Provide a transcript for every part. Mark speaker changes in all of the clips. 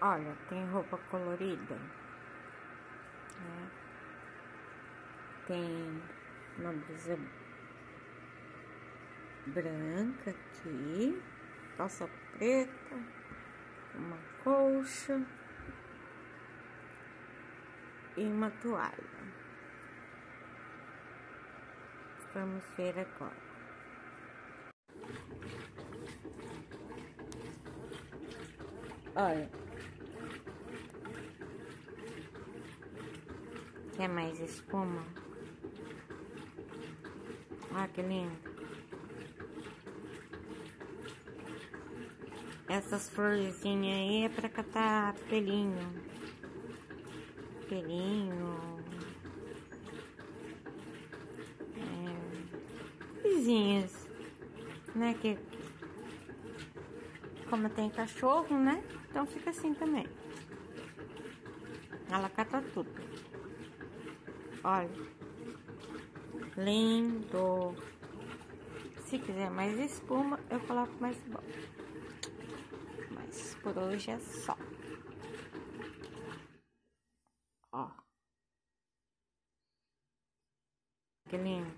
Speaker 1: Olha, tem roupa colorida. Né? Tem uma blusa branca aqui, calça preta, uma colcha e uma toalha. Vamos ver agora. Olha. Quer mais espuma? Olha que lindo. Essas florzinhas aí é pra catar pelinho. Pelinho. É, vizinhos, né? Que como tem cachorro, né? Então fica assim também. Ela cata tudo. Olha. Lindo. Se quiser mais espuma, eu coloco mais bom. Mas por hoje é só. Ó. Que lindo.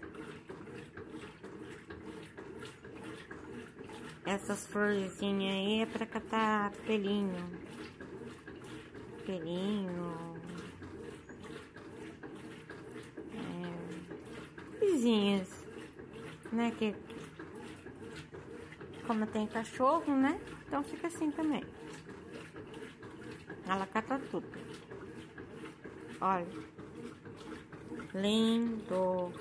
Speaker 1: Essas florzinhas aí é pra catar pelinho. Pelinho. Vizinhos, né? Que como tem cachorro, né? Então fica assim também. Ela cata tudo. Olha. Lindo.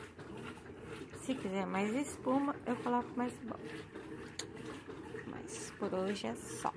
Speaker 1: Se quiser mais espuma, eu coloco mais bom por hoje é só.